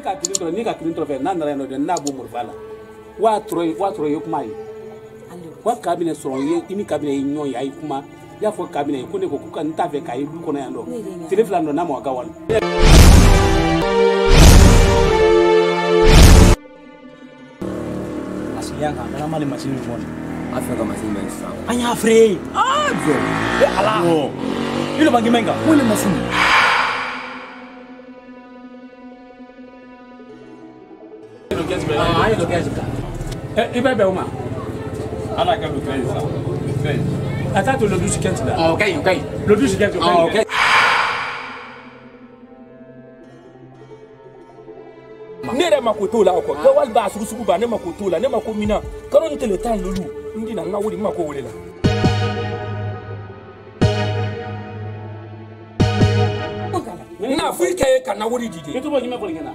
ni ka kirin tɔrɔ ni ka kirin tɔrɔ fɛ n'a nana yen nɔ de n'a b'o morifa la wa tɔrɔ ye wa tɔrɔ ye kuma ye wa kabinɛ sɔrɔ ye i ni kabinɛ ye ɲɔgɔn ye a ye kuma i y'a fɔ kabinɛ ye ko ne ko k'u ka n t'a fɛ k'a ye du kɔnɔ yan nɔ tile fila nɔ n'a ma ka wali Aslinya kan, karena mali masih nih mon. a fɛ ka masini bɛ sisan Anya free. Ah, jo. Ala. Ini lo bagi menga. Wala masih. an ye i bɛ bɛn o ma ala ka lu fɛn san fɛn a t'a to douze quinze la ɔ o ka ɲi o ka ɲi douze quinze o o ka ka ɲi ne yɛrɛ mako t'o la kɔ gawali b'a sugu sugu ba ne mako t'o la ne mako min na kalo ni tele tan lolu n dina n ka wuli n mako wele la. N'a fɔ i kɛ ye ka na wari di de tɔgɔ ɲuman fɔli ɲɛna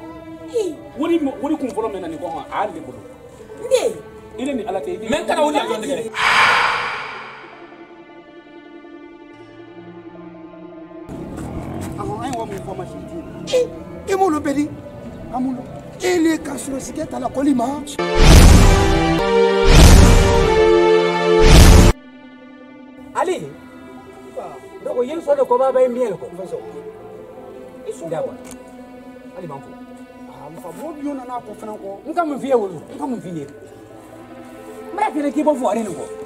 wari wari kun fɔlɔ min na nin kɔngɔ a y'ale de bolo i le ni ala tɛ mɛ n kana wuli ka jɔn tigɛ i m'olu bɛ di. An m'olu e le ka sɔrɔ sikɛ ta la kɔli ma. ali. Donc yeli sɔ de kɔba bɛ miyɛli kɔ i sun da wa. Ali b'an fa bɔ bi yɔn nana kɔ fana kɔ. N ka mun fiye wolo? N ka mun fiye mara fere k'i bɔ fɔ ale ni ko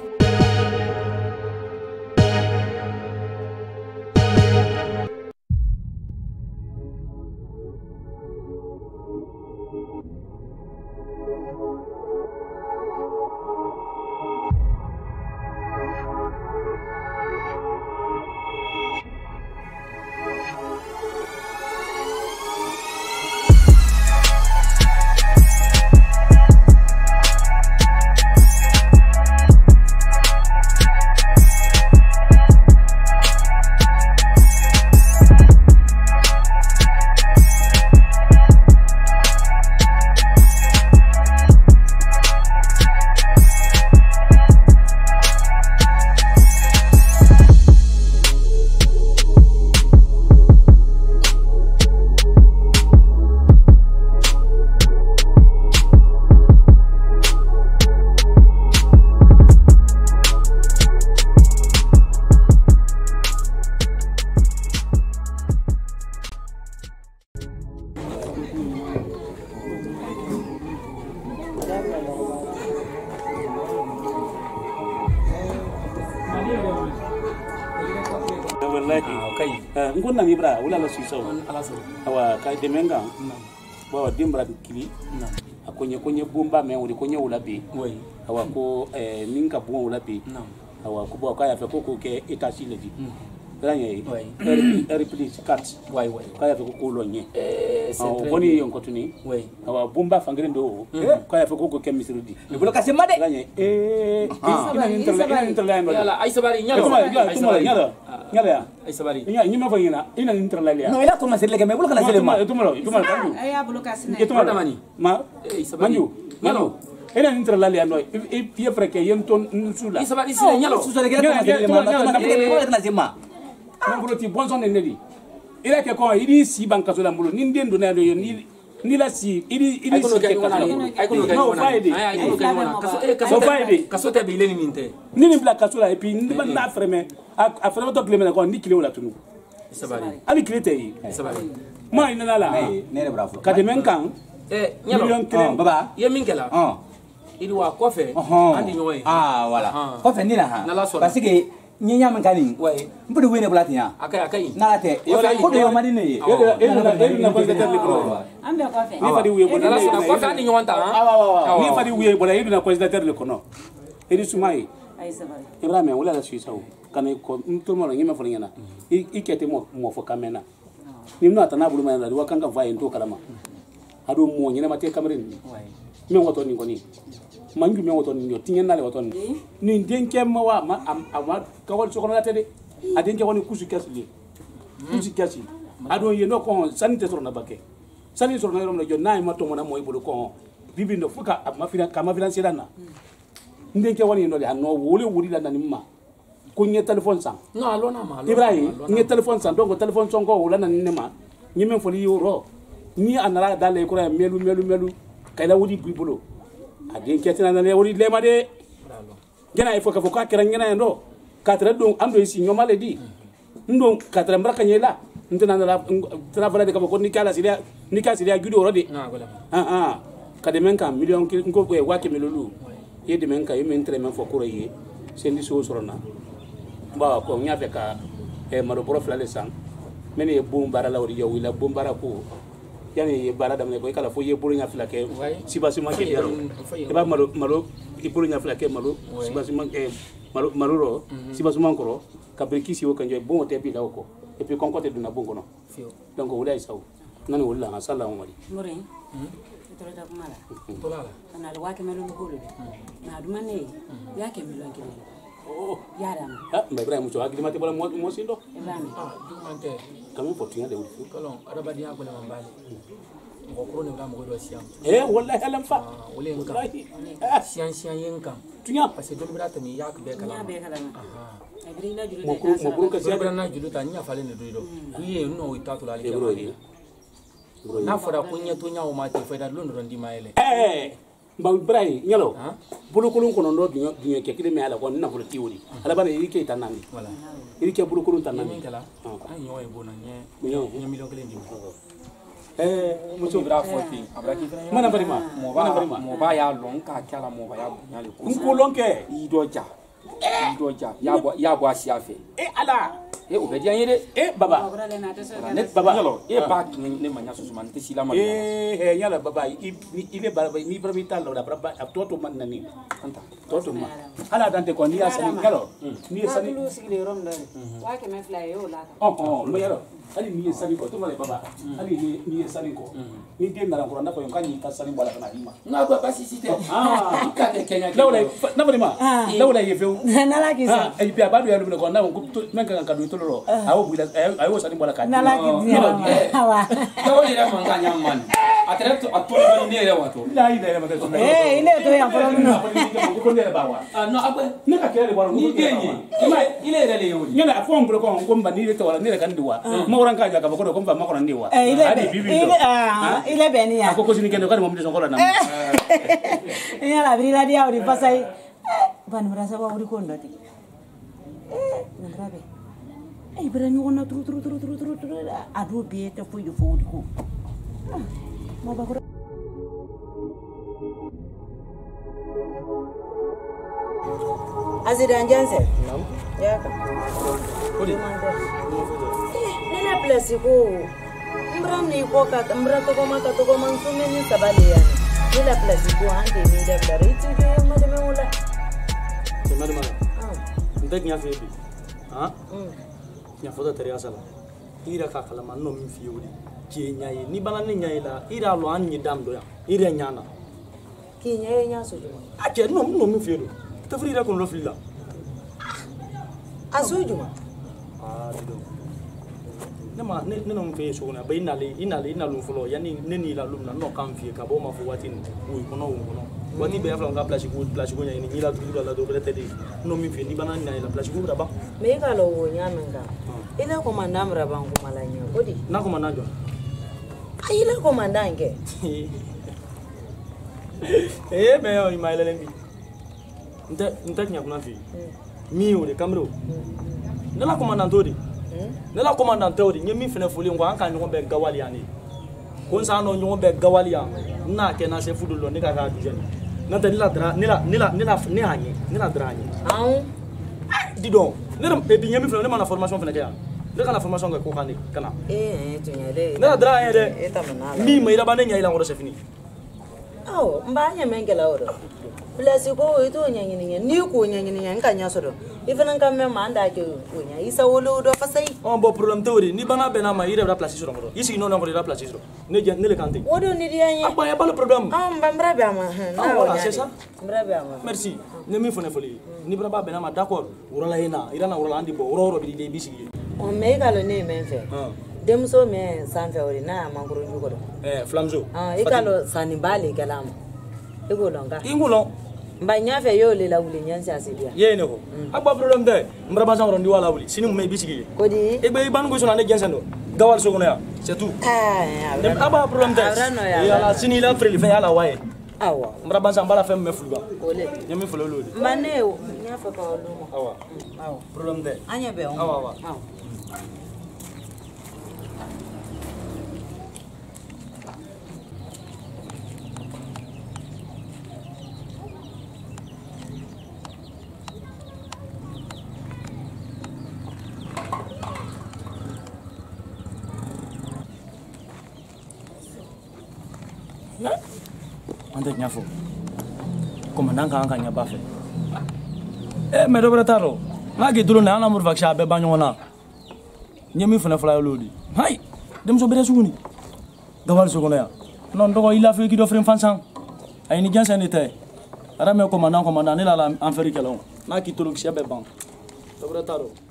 ko na bra wala la suisa ala so awa ka de menga? Bawa dimbra kili. A konye bomba me wuri konye wula be awa ko eh minka bon wula be awa ko bawa ka ya fe ko ko ke etasi le di. Ra ɲɛ Oui. r plus 4 oui oui k'a y'a fɛ ko k'o lɔ ɲɛ Eh, c'est o très kɔni bien. ye n kɔtuni oui awa bonba fankelen do k'a y'a fɛ ko k'o kɛ misiri di i bolo ka se ma dɛ ra ɲɛ ee ina nin tɛrɛ ina nin tɛrɛ yan nɔ yala ay sabari ay sabari ɲala ɲala ya ay sabari ɲa ɲima fɔ ɲina ina nin tɛrɛ la ya non i la commencé le kɛ mais i bolo kana se le ma tuma tuma tuma kanju a y'a bolo ka sinɛ ke tuma Adamani. ma Eh, manju manju ina nin tɛrɛ la ya i ye fɛrɛ kɛ yen ton nusu la ay sabari sile ɲalo susɔ le kɛ commencé le ma n bolo ti bɔnsɔn de ne de i la kɛ kɔn i b'i si ban kaso la n bolo ni n den donna yan don ni n'i la si i b'i i b'i si kɛ kaso la n'o f'a ye de o f'a ye de kaso tɛ bi ile ni nin tɛ ni nin bila kaso la et puis ne ma n'a fɛrɛ mɛ a fɛnɛ bɛ tile min na kɔn ni tile o la tunu hali tile tɛ Sabali. maa i nana la ka tɛmɛ n kan. Miliyɔn kelen baba. I ye min kɛ la. Iriwa kɔfɛ an ni ɲɔgɔn ye. Aa wala kɔfɛ ni na han parce que nye nyam kani mbudu wene bulati ya. Akai akai na late ko do yomadi ne yo yo na ko zeta libro ambe ko fe ni fadi ko ha? Ni fadi na ko zeta le kono. Sumai. Ay sabari ibrahim wala la suisa o ko mtu fo ngena mo mo fo kamena. Ni mna tana bulu mana wa kanga vaye ndo kalama adu mo nyina mate kamerin ngoto ni man ju min wɔtɔ nin yɔ tiɲɛ n'ale wɔtɔ nin nin denkɛ ma wa a ma a a ma kawale sokɔnɔla tɛ dɛ a denkɛ kɔni kusu kɛsi le kusu kɛsi a don yen nɔ kɔn sani tɛ sɔrɔ na ba kɛ sani sɔrɔ na yɔrɔ min na jɔ n'a ye ma tɔmɔ mɔ i bolo kɔn bibi nɔ fo ka a ma filan ka ma filan sera na n denkɛ wani yen nɔ de a nɔ wole wuli la na nin ma ko n ye telefɔni san a a i b'a ye a n ye telefɔni san donc telefɔni sɔngɔ o la na ni ne ma. N ye min fɔli y'o rɔ ni a nana da la i kɔrɔ yan mɛlu mɛlu mɛlu ka i la wuli b'i bolo a gen ketina na le wori le made gena e foka foka kera ngena ndo. Katra don ando isi nyoma le di. Ndo katra mraka nyela. Ntena na tena vala de kaboko nikala siria nikala siria gudo rodi ah ah. Kade menka million ki nko ko e eh, wake melulu ye de menka ye mentre men fo kuro ye. Sendi so sorona ba ko nya fe ka e eh, maro profila le sang. Meni e bum bara la wori yo wila bum bara ko yanni i ye baara daminɛ ko i k'a la fo i ye bolo ɲɛ fila kɛ sibasima kɛ yɔrɔ i b'a malo malo i bolo ɲɛ fila kɛ malo sibasima eh, malo malo rɔ sibasima kɔrɔ ka biriki si o kan jɔ bon o tɛ bi la o kɔ et puis kɔnkɔ tɛ donna bon kɔnɔ donc o de ye sa o n ka nin wuli la n ka sa la wali Mori, itola ta kuma la. Kana da wake melo ngolo. Na duma ne, ya ke melo ngini. Ya da ma. ah mbɛ ibrahima muso hakilima tɛ bɔra mɔ mɔ sin dɔ Ibrahim. kanu fotunya da wuri kalon arabadi ya kula mambale ko ko ne ga mu godo siyam eh wallahi alam ah, fa wallahi. Eh. Nka siyan siyan yinka tunya. Pase dole bra tami yak be kala ya be kala aha. Agrina julu mo ko ko ka siya bra julu ta nya fale ne do kuye no ita to la le na fara kunya to nya o ma te fa da lon rondi maele. Eh. ban bra ye ɲalo bolokolon kɔnɔntɔ duɲɛ kɛ kelen mɛ ala kɔ nafolo ti wori ala bana yiri kɛ ta naani yiri kɛ bolokolon ta naani muso bira fɔ ten mana bari ma mana bari ma mɔba y'a lɔn k'a kɛ a la mɔba y'a bonya le kosɛbɛ n kolon kɛ i dɔ ja i dɔ ja y'a bɔ a siya fɛ e ala. e o bɛ diya ye dɛ e baba. Ne baba. E b'a ne ma ɲa sosoma n tɛ si la ma ee yala baba. I bɛ bara n'i bara b'i ta la o la bara a tɔ to man nani? Tɔ to ma hali a dan n'i y'a sanni n'i ye sanni sigilen yɔrɔ min na wa kɛmɛ fila ye o la ɔhɔn n bɛ yala hali ni ye ko to ma le baba hali ni ni ye sani ko. Ni den nana ko na ko kan ni ka sani bɔla kana di ma n ka bɔ basi si tɛ ah. I ka kɛ kɛɲɛ lawla na bari ma lawla ye feu Nala ki sa. ah e bi abadu ya lu ko na ko men kan ka du to lo awo bu a yo sani bɔla ka di Nala ki dia. Wa. dɔw yɛrɛ man kan ɲa man a tɛrɛ to a toli dɔɔni ne yɛrɛ wa to la ila ila ma ta so Eh, ile to ya foro no. ko ne ba wa a a bɛ ne ka kɛlɛ de bɔra ni den ye i ma ye i le yɛrɛ le ye o ye nyana a fɔ n bolo ko ko mba ni de tawala ne kan di wa ma waran ka ja ka ko ko mba ma kono ndi wa Eh, ile Hadi bibi ile ah, ile beni ya. ko ko sini kendo kan mo mbi so kola na Nya la brila dia ori pasai. Ban merasa wa ori kondo ti. Eh, nandrabe. Eh, berani wona turu turu turu turu turu turu. Adu be te fu yu fu ko. Mo ba Azidan janse. Ya ka. Kodi. Nina place ko. Mbra ni ko ka mbra to ko maka to ko man sume ni sabale ya. Nila place ko hande ni da da riti ke ma de me wala. to na de ma Ah. n tɛ ɲa fɛ bi han Mm. ɲafɔ tɛ teriya sala i yɛrɛ ka kalama n nɔ min f'i ye o de k'i ɲa ye ni bana ne ɲa ye la i yɛrɛ a lɔ an ɲɛ dam dɔ yan i yɛrɛ ɲa na Ki nya nya so juma. a cɛ n nɔ n nɔ min f'i ye yɛrɛ fili la aa ne ma ne ne nanw fɛ yen sogo na bɛ i nalen i nalen i nalen fɔlɔ yanni ne n'i la lomina n nɔ kan f'i ka bɔ o ma fɔ waati nin o ye kɔnɔ o kɔnɔ waati bɛɛ y'a ka pilasi ko ɲɛɲini n'i la dugu la dɔrɔn wɛrɛ tɛ de n'o min fɛ n'i banna na yɛlɛ pilasi bɛ ban. mɛ e k'a lɔ o ɲa min kan i la ko mara ban ko mala ɲɛ o de. n'a ko jɔ. a y'i la ko kɛ. ee mɛ yɔrɔ i ma yɛlɛlen bi n tɛ n tɛ ɲɛkunna fɛ mm. min y'o de kamero mm, mm. ne la ko t'o de. Ne la commandant tɛ o de n ye min fɛnɛ fɔlen ko an ka ɲɔgɔn bɛɛ gawali yan de. Ko n san nɔ ɲɔgɔn bɛɛ gawali yan n n'a kɛ na se fu dɔ la ne ka k'a dujɛ ni n'o tɛ ne la dara ne la ne la ne la ne y'a ɲɛ ne la dara a ɲɛ. Au. di dɔn. Ne yɛrɛ et puis ɲɛ min filɛ ne ma na formation fɛnɛ kɛ yan. Ne ka na formation kɛ ko kan de ka na. Eh, tu nya de. ne la dara a ɲɛ dɛ. Eta menala. min ma yiraba ne ɲɛ yɛlɛ kɔrɔ c'est fini Aw, mba nya men gela oro. Place ko itu nya ngini nya. Ni ko nya ngini nya nka nya so do. Ifana nka me ma anda ke ko nya. Isa wolo do fasai. ɔn bɔn problème tɛ o de ni bana bɛn n'a ma i yɛrɛ bɛ place sɔrɔ kɔrɔ i sigi nɔ kɔrɔ i bɛ place sɔrɔ ne jɛ ne le kan ten Wodo ni dia a nya. bon y a pas le problème Ah, mba mbra be ama. Ah, voilà, c'est ça. Mbra be ama. merci ne min fɛnɛ fɔli ni bana b'a bɛn n'a ma d'accord wurala ye na i na wurala an di bɔ yɔrɔ yɔrɔ bi i b'i sigi O me ka lo ne men fe. yen denmuso min sanfɛ o de n'a y'a mankoro ju kɔrɔ. ɛɛ filamuso. i k'a dɔn sanniba le kɛla a ma i k'o dɔn kan. i k'o dɔn. nba ɲɛfɛ y'o le lawuli ɲɛnsi a se diya. i ye ne ko mm. a ba problème tɛ n bara basan kɔrɔ n diwa lawuli sini mun bɛ i b'i sigi yen. ko di. i bɛ i banin ko sɔnna ne jɛnsɛn don gawari so kɔnɔ yan c'est tout. ɛɛ a b'a problème tɛ. yala sini i la feerelifɛn y'a la wa ye. awa n bara basan n b'a la fɛn min bɛ fulu kan. o le. n de. nba ne ye y'a fɛ ka olu ma. awa mm, problème tɛ. an ɲɛ bɛ o. awa awa. An tɛ tiɲɛ fɔ fɛ eh mais dɔ wɛrɛ t'a rɔ n'a k'i dolo na an na muru fakisi a bɛɛ ban ɲɔgɔn ye min fana fɔla y'olu de hayi denmuso bɛrɛ sugu ni so kɔnɔ yan non dɔgɔ i lafiya k'i dɔ feere fansan ayi ni jɛnsɛn de tɛ ara mɛ komandan komandan ne la la an n'a k'i tolo kisɛ ban dɔ wɛrɛ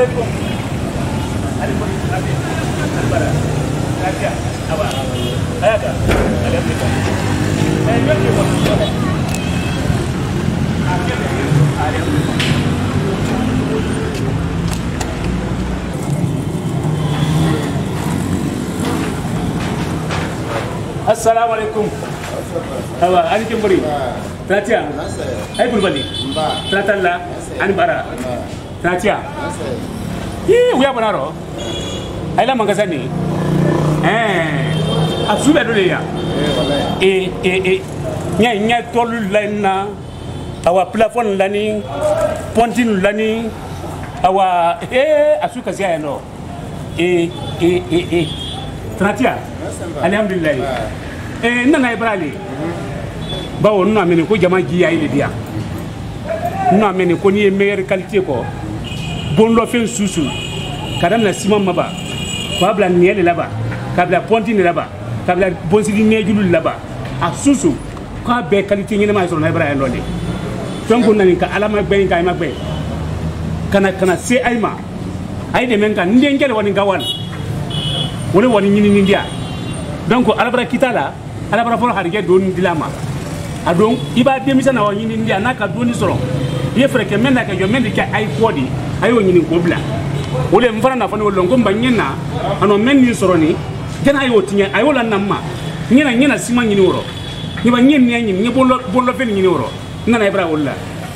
عليكم. السلام عليكم. هوا أنا كمبري ثلاثة. نعم. أي بلبلي نعم. ثلاثة لا. نعم. أنا برا Tatia. Ih, uya bararo. Ay la mangasa ni. Eh. Asube dole ya. Eh eh eh. Nya nya tolu lana. Awa plafone lani. Pontin lani. Awa eh asu kasi ya no. Eh eh eh eh. Tatia. Alhamdulillah. Eh nana ibrali. Bawo nuna mene ko jama ji ile dia. Nuna mene ko ni ye meilleure qualité ko. Bondo fen susu. Kadam na siman maba. Ko abla niele laba. Kabla ponti ni laba. Kabla bonsidi nejulu laba. A susu. Ko be qualité ni ma soro na ibrali lolé. Tonko nani ka alama gbe ka ma. Kana kana se ayma. Ay de men kan ndien kele woni gawal. Woni woni nyini ni dia. donc alabara kita la alabara fɔlɔ harikɛ doni dila ma a don i b'a denmisɛn na wa ɲini di a n'a ka doni sɔrɔ ye fɛɛrɛ kɛ mɛn na mɛn de kɛ a ye kɔ de a y'o ɲini k'o bila o de n fana na fɔ ne wolo ko n ba ɲɛ na a nɔ mɛn nin sɔrɔ nin jɛnɛ a y'o tiɲɛ a y'o la nam ma ɲɛna ɲɛna siman ɲini wɔrɔ ɲɛ ba ɲɛ nin ɲini ɲɛ bololɔfɛn ɲini wɔrɔ n nana i bara olu la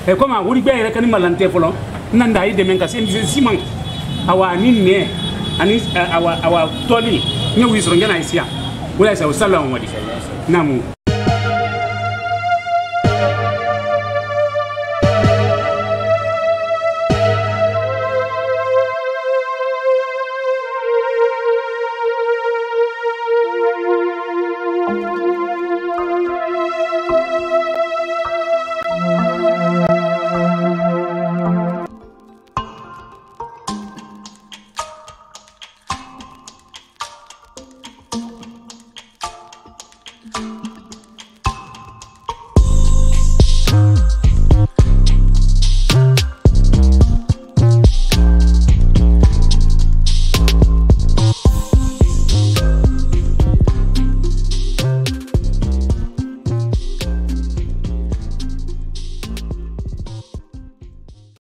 ɛ komi a wuri gbɛ yɛrɛ ka ni malan tɛ fɔlɔ n nana a ye dɛmɛ ka se siman awa ani nɛ ani awa awa tɔli n ye wuli sɔrɔ n jɛna a ye siya wala sa sallallahu alaihi namu. Thank